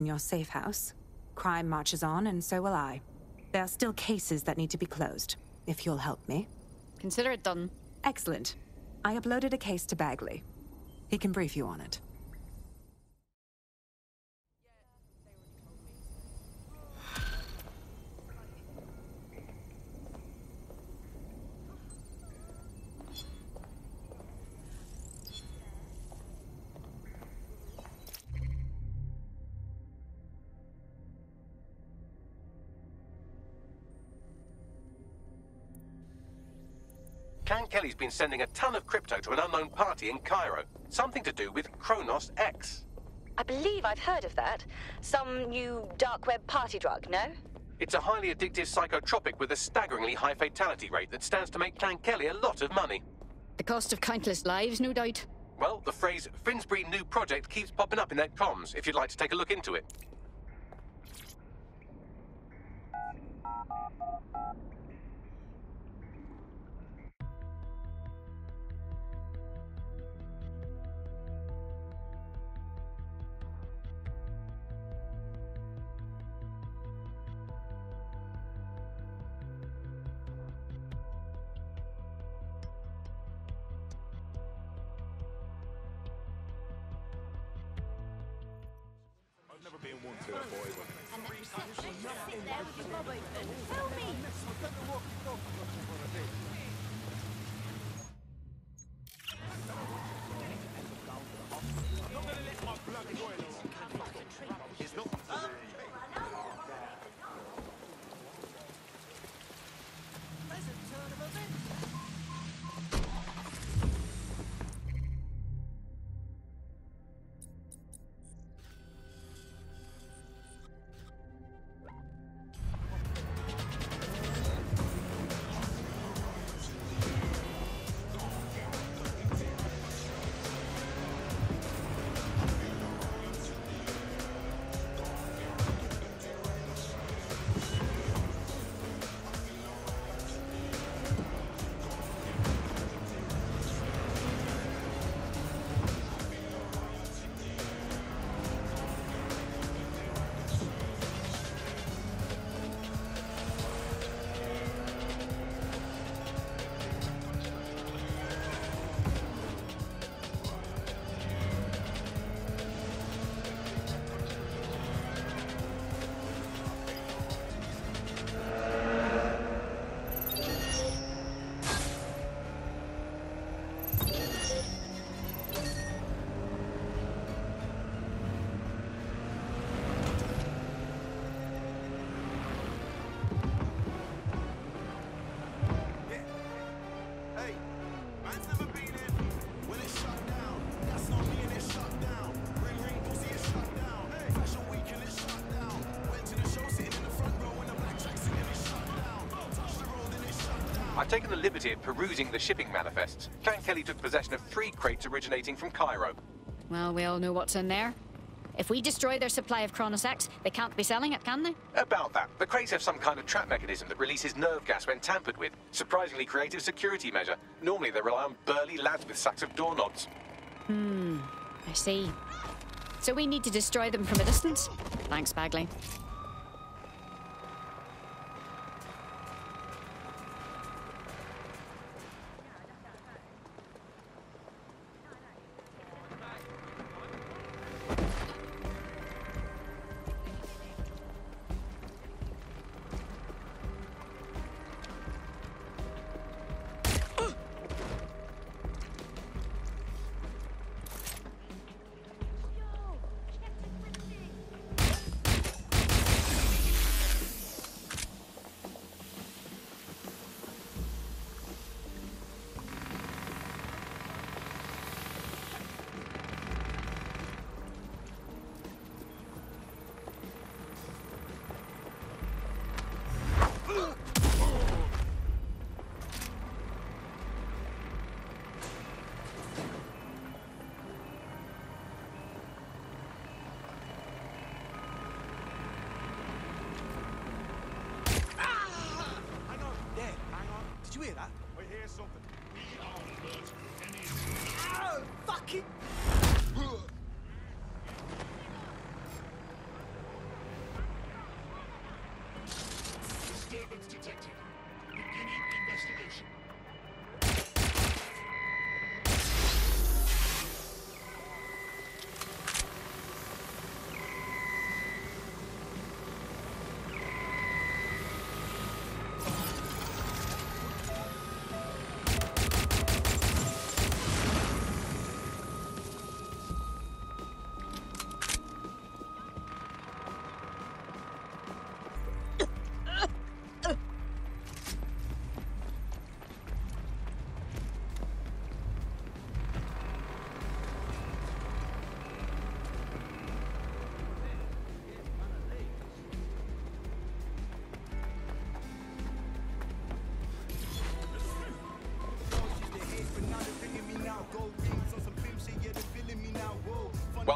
in your safe house. Crime marches on, and so will I. There are still cases that need to be closed, if you'll help me. Consider it done. Excellent. I uploaded a case to Bagley. He can brief you on it. Clan Kelly's been sending a ton of crypto to an unknown party in Cairo. Something to do with Kronos X. I believe I've heard of that. Some new dark web party drug, no? It's a highly addictive psychotropic with a staggeringly high fatality rate that stands to make Clan Kelly a lot of money. The cost of countless lives, no doubt. Well, the phrase Finsbury New Project keeps popping up in their comms, if you'd like to take a look into it. Hey, I've taken the liberty of perusing the shipping manifests. Clan Kelly took possession of three crates originating from Cairo. Well, we all know what's in there. If we destroy their supply of Kronos X, they can't be selling it, can they? About that, the crates have some kind of trap mechanism that releases nerve gas when tampered with. Surprisingly creative security measure. Normally they rely on burly lads with sacks of doorknobs. Hmm, I see. So we need to destroy them from a distance? Thanks, Bagley. You hear that? I hear something. we Oh, fucking.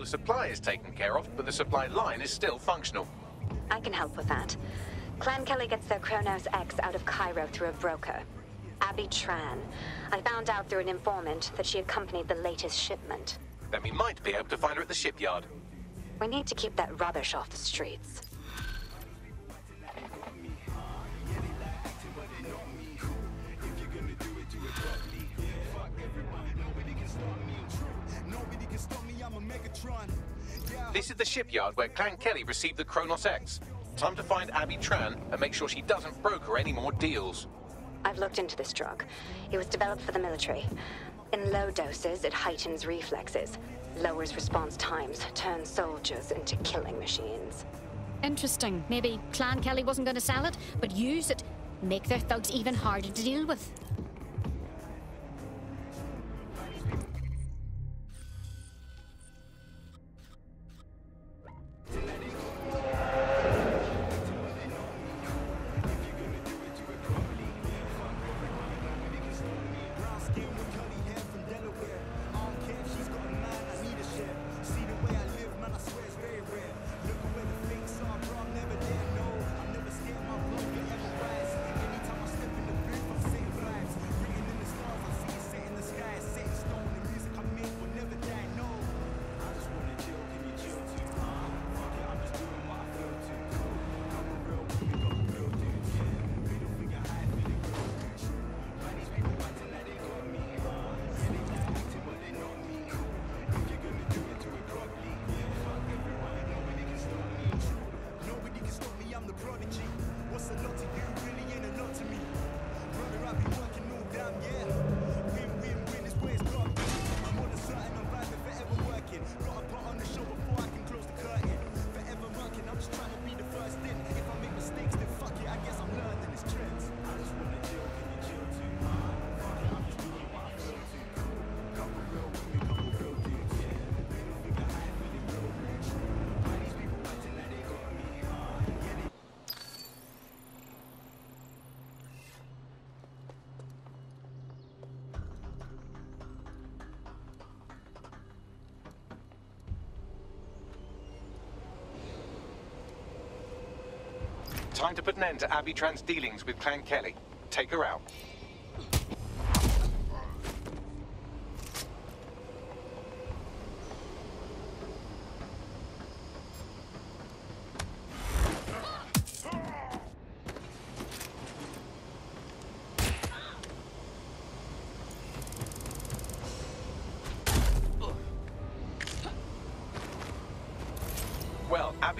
The supply is taken care of, but the supply line is still functional. I can help with that. Clan Kelly gets their Kronos X out of Cairo through a broker. Abby Tran. I found out through an informant that she accompanied the latest shipment. Then we might be able to find her at the shipyard. We need to keep that rubbish off the streets. This is the shipyard where Clan Kelly received the Kronos X. Time to find Abby Tran and make sure she doesn't broker any more deals. I've looked into this drug. It was developed for the military. In low doses, it heightens reflexes, lowers response times, turns soldiers into killing machines. Interesting. Maybe Clan Kelly wasn't going to sell it, but use it. Make their thugs even harder to deal with. Time to put an end to Abby Tran's dealings with Clan Kelly. Take her out.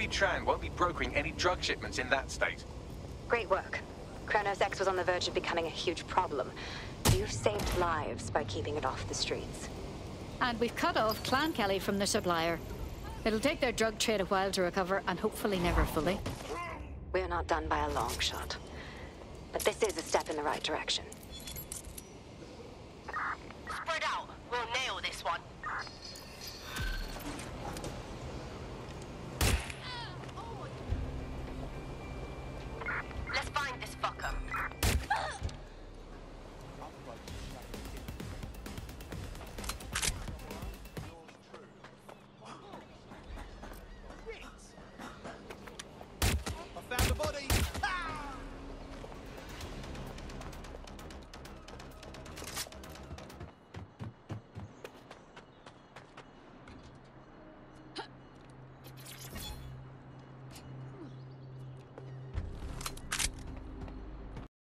Well, Tran won't be brokering any drug shipments in that state. Great work. Kronos X was on the verge of becoming a huge problem. You've saved lives by keeping it off the streets. And we've cut off Clan Kelly from their supplier. It'll take their drug trade a while to recover, and hopefully never fully. We're not done by a long shot. But this is a step in the right direction. Spread out. We'll nail this one.